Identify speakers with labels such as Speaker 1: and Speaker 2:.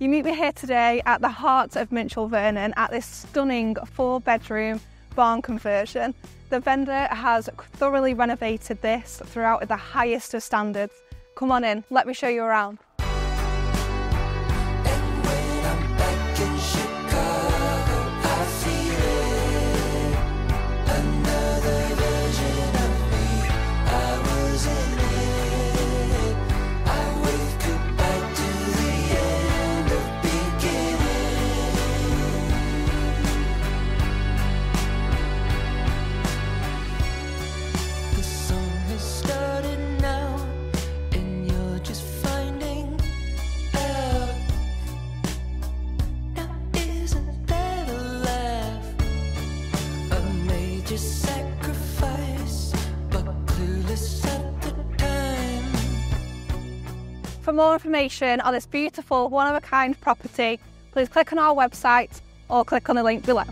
Speaker 1: You meet me here today at the heart of Minshull Vernon at this stunning four bedroom barn conversion. The vendor has thoroughly renovated this throughout the highest of standards. Come on in, let me show you around. For more information on this beautiful one of a kind property, please click on our website or click on the link below.